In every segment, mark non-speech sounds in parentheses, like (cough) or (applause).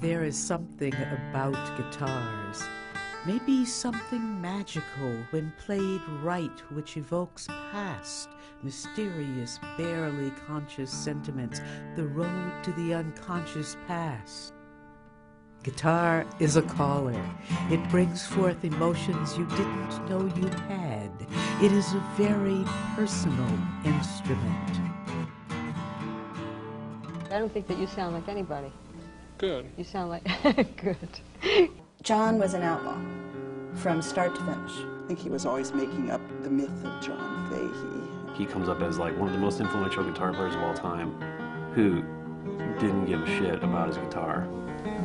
There is something about guitars, maybe something magical when played right, which evokes past, mysterious, barely conscious sentiments, the road to the unconscious past. Guitar is a caller. It brings forth emotions you didn't know you had. It is a very personal instrument. I don't think that you sound like anybody. Good. You sound like (laughs) good. John was an outlaw from start to finish. I think he was always making up the myth of John Fahey. He comes up as like one of the most influential guitar players of all time who didn't give a shit about his guitar.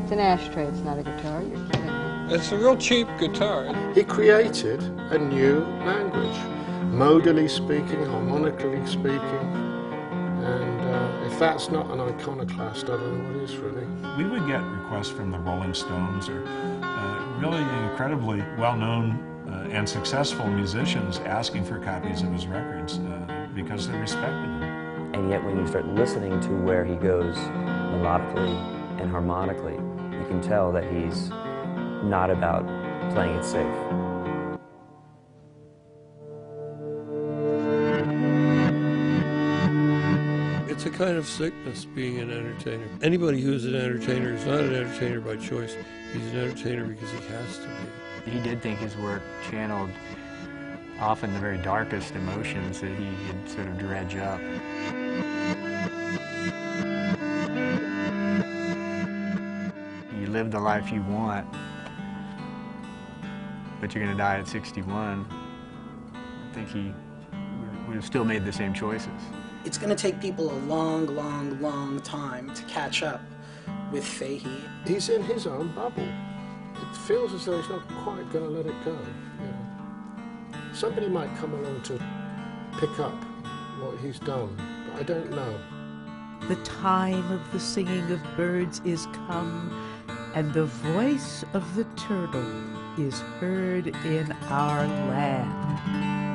It's an ashtray. It's not a guitar. You're kidding me. It's a real cheap guitar. He created a new language, modally speaking, harmonically speaking, and if that's not an iconoclast, I don't know what is really. We would get requests from the Rolling Stones or uh, really incredibly well-known uh, and successful musicians asking for copies of his records uh, because they respected him. And yet when you start listening to where he goes melodically and harmonically, you can tell that he's not about playing it safe. It's a kind of sickness being an entertainer. Anybody who's an entertainer is not an entertainer by choice. He's an entertainer because he has to be. He did think his work channeled often the very darkest emotions that he could sort of dredge up. You live the life you want, but you're going to die at 61. I think he would have still made the same choices. It's going to take people a long, long, long time to catch up with Fahey. He's in his own bubble. It feels as though he's not quite going to let it go. You know. Somebody might come along to pick up what he's done, but I don't know. The time of the singing of birds is come, and the voice of the turtle is heard in our land.